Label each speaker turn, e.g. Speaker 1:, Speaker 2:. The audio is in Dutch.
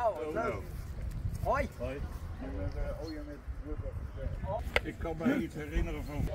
Speaker 1: Nou, wat leuk. Nou. Hoi.
Speaker 2: Ik kan mij iets herinneren van.